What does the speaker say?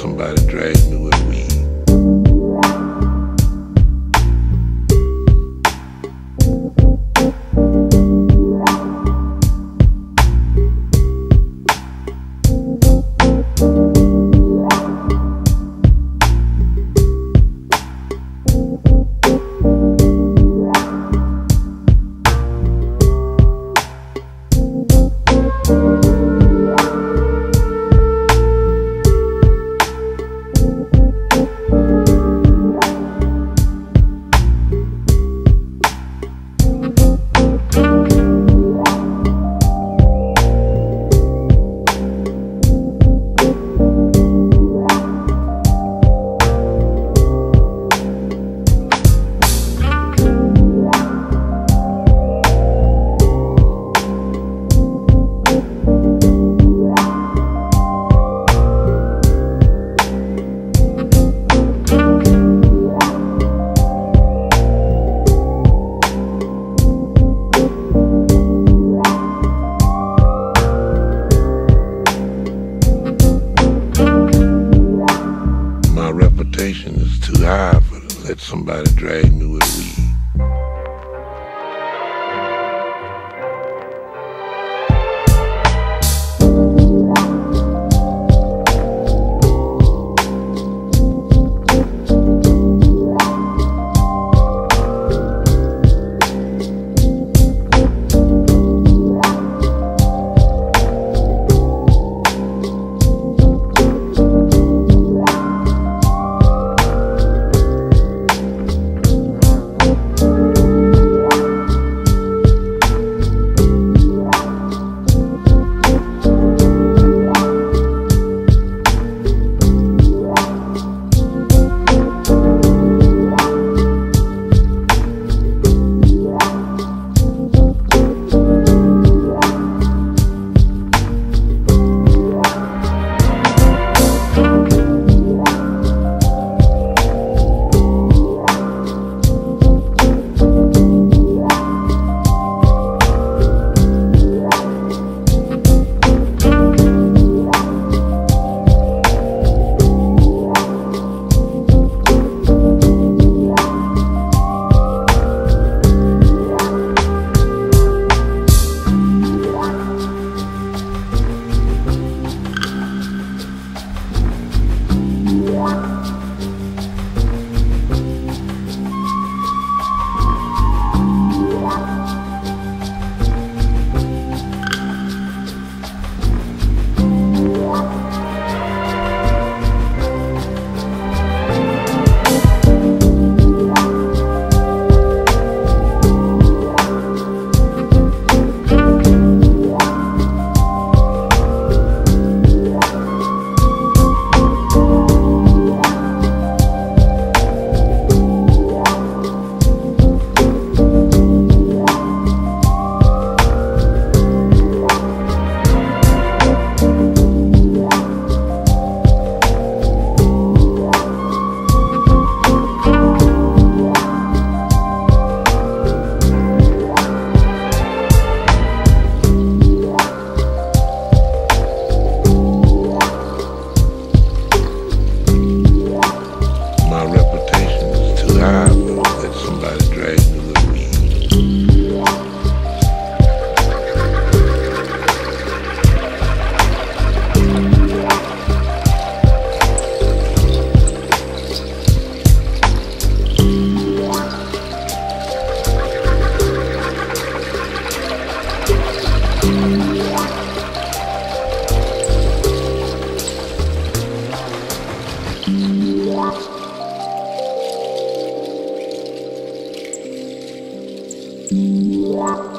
somebody drag me let somebody drag me with weed. Música